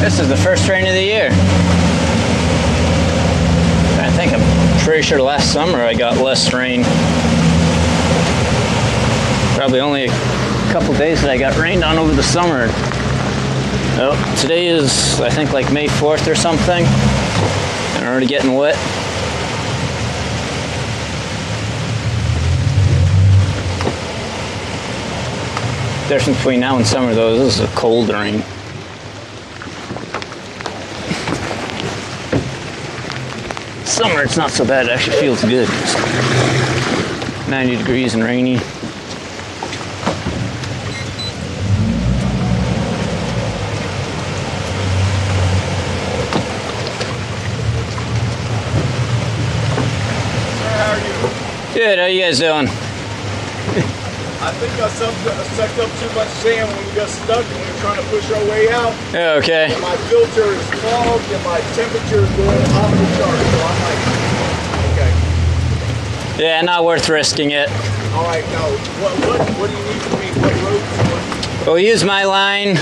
This is the first rain of the year. I think I'm pretty sure last summer I got less rain. Probably only a couple days that I got rained on over the summer. Oh, today is I think like May 4th or something. And already getting wet. Difference between now and summer though, this is a cold rain. Summer it's not so bad, it actually feels good. 90 degrees and rainy. How are you? Good, how you guys doing? I think I sucked, up too much sand when we got stuck and we were trying to push our way out. Okay. And my filter is clogged and my temperature is going off the chart. So I'm like, okay. Yeah, not worth risking it. All right, now, what, what, what do you need from me? What? What, We'll use my line.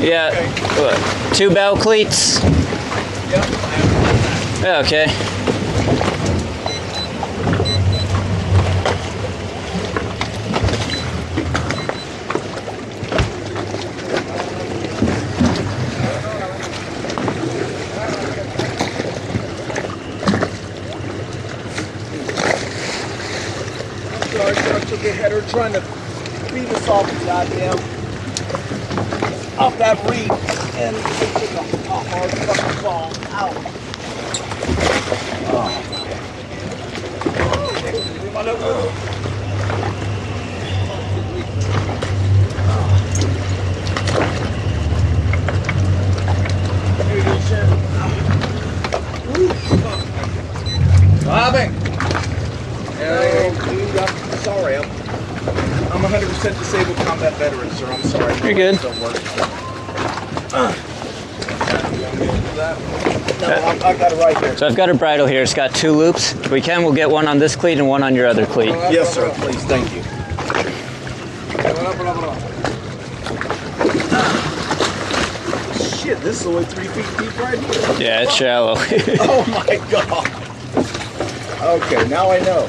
Yeah. Okay. Two bell cleats? yep, I have Yeah, okay. Sorry, sir, I a trying to beat us off the goddamn off that reef and it took a, a hard fucking fall out. Oh. Here you go, sir. Robin! Dude, I'm sorry. I'm, I'm 100% disabled combat veteran, sir. I'm sorry. You're good. Don't work. No, I, I got it right there. So I've got a bridle here. It's got two loops. If we can, we'll get one on this cleat and one on your other cleat. Yes, sir. Please, thank you. Shit, this is only three feet deep right here. Yeah, it's shallow. Oh my god. Okay, now I know.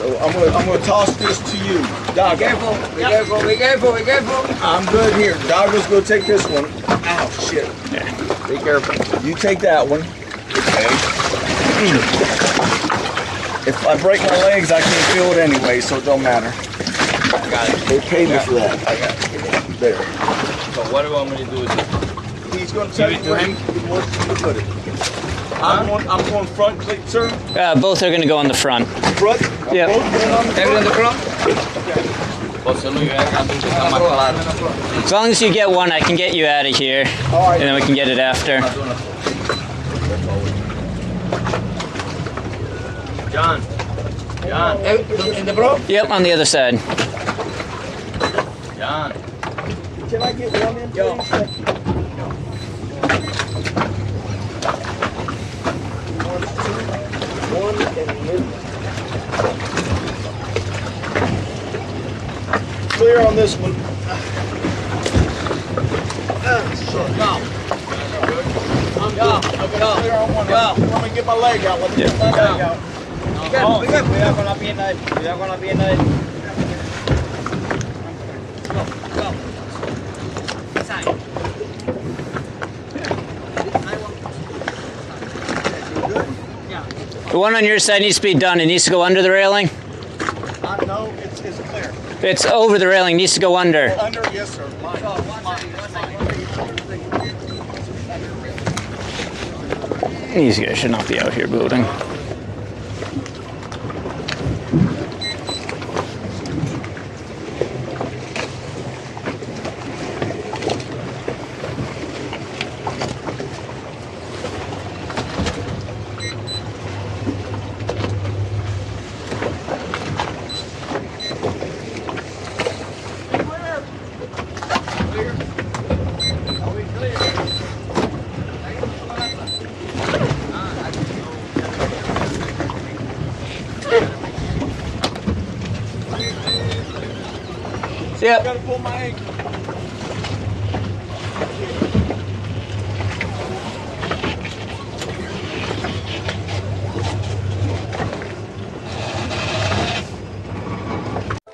So I'm gonna I'm gonna toss this to you. Dog. Careful, be careful, be careful, be careful. I'm good here. Doggo's gonna take this one. Ow, shit. Be careful. You take that one. Okay. If I break my legs, I can't feel it anyway, so it don't matter. Got it. They paid me for that. I got it. There. So what do you want me to do with it? He's gonna tell Give you it to where him? he wants you to put it. I'm going, I'm going front, cleat, sir. uh, both are going to go on the front. Front. Yeah. Both going on the Everything on front. the front? José Luis, acá tú que está más claro. As long as you get one, I can get you out of here. All right. And then we can get it after. John. John. In the front? Yep, on the other side. John. Can I get one in, Yo. please? One, two, one, and move. Clear on this one. Go. Pierna de él. Cuidado con la pierna de. The one on your side needs to be done. It needs to go under the railing. Uh, no, it's, it's clear. It's over the railing. Needs to go under. Under, yes, sir. Mine. These guys should not be out here building. Yep. I gotta pull my ankle.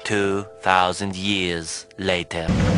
Two thousand years later.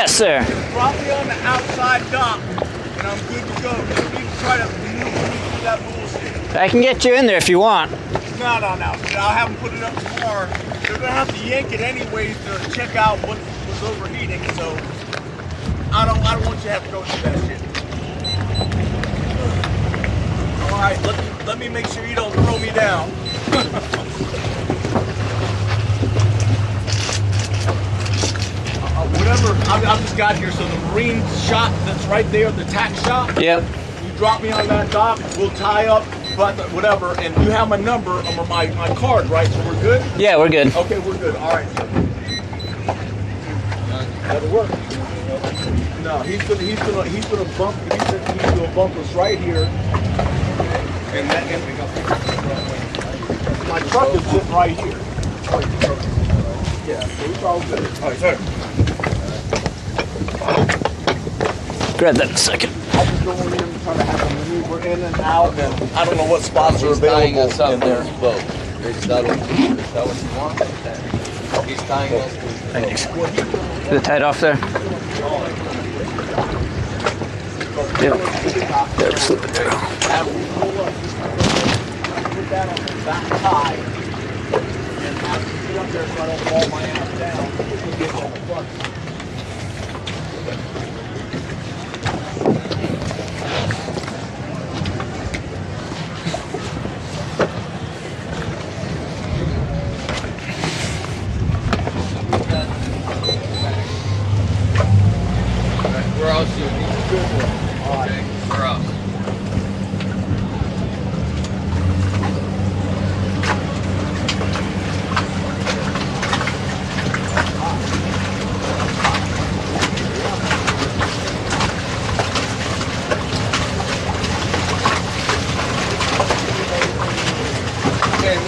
Yes, sir. me on the outside dock, and I'm good to go. You don't need to try to maneuver me through that bullshit. I can get you in there if you want. No, no, no. I'll have them put it up tomorrow. They're gonna have to yank it anyways to check out what was overheating. So I don't, I don't want you to have to go through that shit. All right, let me, let me make sure you don't throw me down. Whatever, I've, I've just got here. So the marine shop that's right there, the tack shop. Yep. You drop me on that dock, we'll tie up, but whatever, and you have my number or my, my card, right? So we're good? Yeah, we're good. Okay, we're good. All right. That'll work. No, he's gonna he's gonna he's gonna bump he's gonna, he's gonna bump us right here. And that and my truck is sitting right here. Oh, yeah, so it's all good. All right, sir. Grab that in a second. I just go in and try to have a maneuver in and out, and I don't know what spots are He's tying available us up in there. Is that what, is that what you want? He's tying us Thanks. Is it tied off there? Yep. There, slip it through. Have him pull up, put that on the back tie, and have him sit up there so I don't fall my ass down. We'll get on the front. Where else you need? Okay, where else? Okay. Vela, van This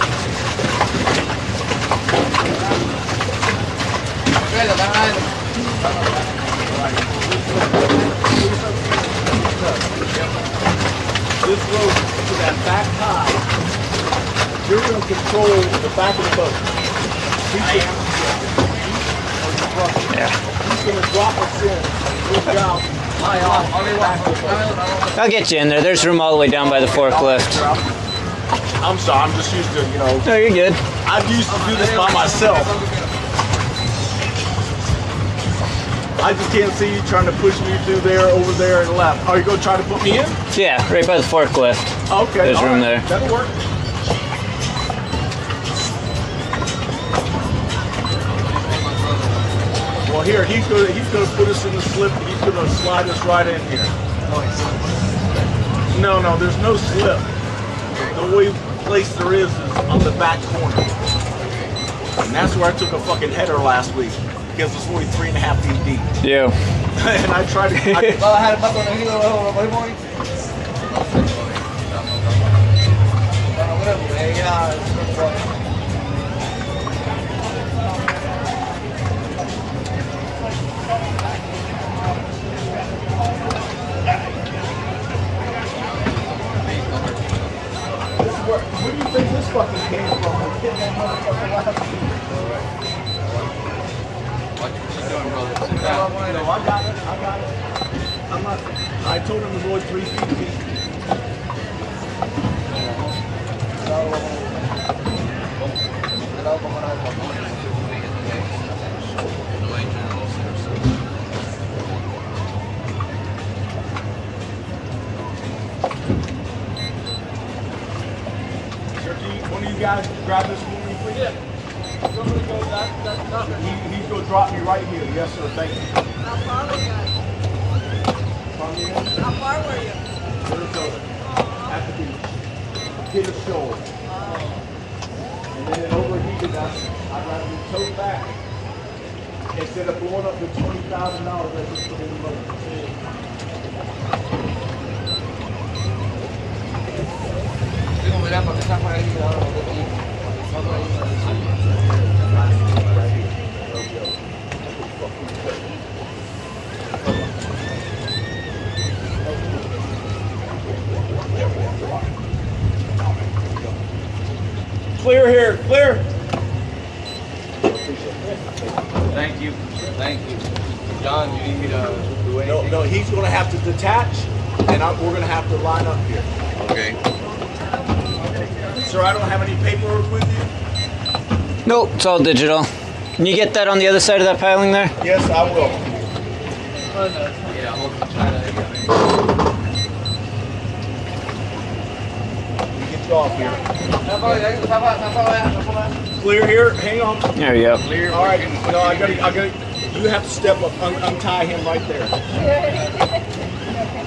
rope to that back tie, you're gonna control the back of the boat. I am. Yeah. He's gonna drop us in, the boat. I'll get you in there. There's room all the way down by the forklift. I'm sorry, I'm just used to, you know, No, you're good. I've used to do this by myself. I just can't see you trying to push me through there, over there, and left. Are you gonna try to put me in? Yeah, right by the forklift. Okay. There's room right, there. That'll work. Well, here he's gonna he's gonna put us in the slip. He's gonna slide us right in here. No, no, there's no slip. the only place there is is on the back corner. And that's where I took a fucking header last week because it's only three and a half feet deep. Yeah. and I tried to. I, Va a bajar el pato negro, lo podemos ir. Bueno, creo que fucking. Watch what you're doing, brother. No. I got it. I got it. I'm not. I told him to go three feet. Sir, guys grab this for me, please? Yeah. He, he's gonna drop me right here. Yes, sir. Thank you. How far were you? How far were you? Minnesota. Uh-huh. At the beach. Hit a shoal. Uh-huh. And then it overheated us. I'd rather be towed back instead of blowing up the twenty thousand dollars I just put in the motor. Digo, porque está por ahí, ahora lo que. Está por ahí. Clear here. Clear. Thank you. Thank you. John, you need me to do No, anything? no. He's gonna have to detach, and I, we're gonna have to line up here. Okay. Sir, I don't have any paperwork with you. Nope, it's all digital. Can you get that on the other side of that piling there? Yes, I will. Yeah, hold the China. Let get you off here. Clear. Here. Hang on. There we go. Clear. All right. No, I gotta, I gotta. You have to step up. Un- untie him right there.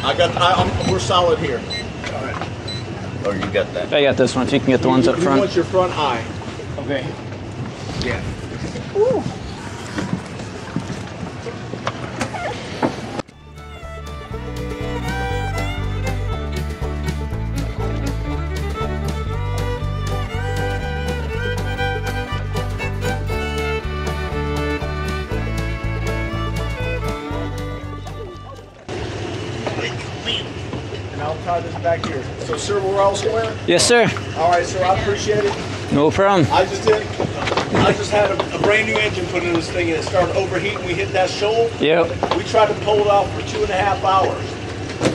I got. I, I'm, we're solid here. Or you got that? I got this one. If you can get the ones up He front. wants your front eye. Okay. Yeah. And I'll this back here. So, sir, we're all square? Yes, sir. All right, sir, I appreciate it. No problem. I just did. I just had a, a brand new engine put in this thing and it started overheating. We hit that shoal. Yep. We tried to pull it off for two and a half hours.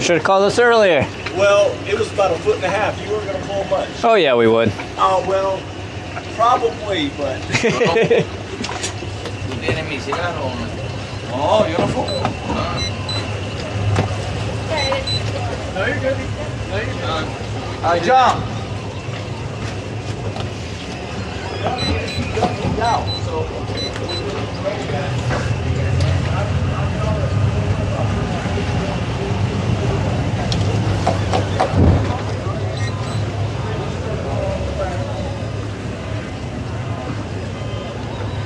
Should have called us earlier. Well, it was about a foot and a half. You weren't going to pull much. Oh yeah, we would. Oh, well, probably, but ¿Tú tienes mi cigarro o no? Oh, No, so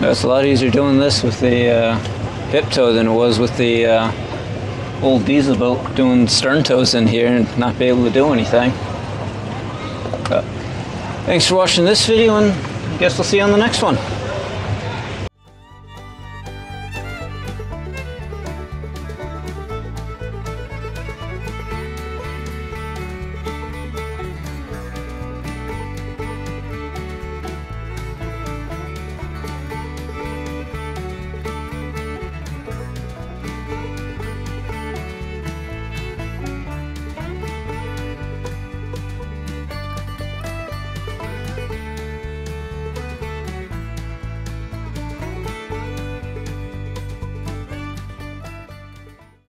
It's a lot easier doing this with the uh, hip tow than it was with the uh, old diesel boat doing stern tows in here and not be able to do anything. But thanks for watching this video and I guess we'll see you on the next one.